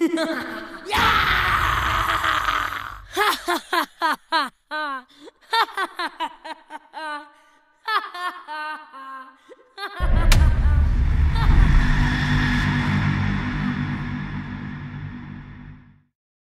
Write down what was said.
yeah!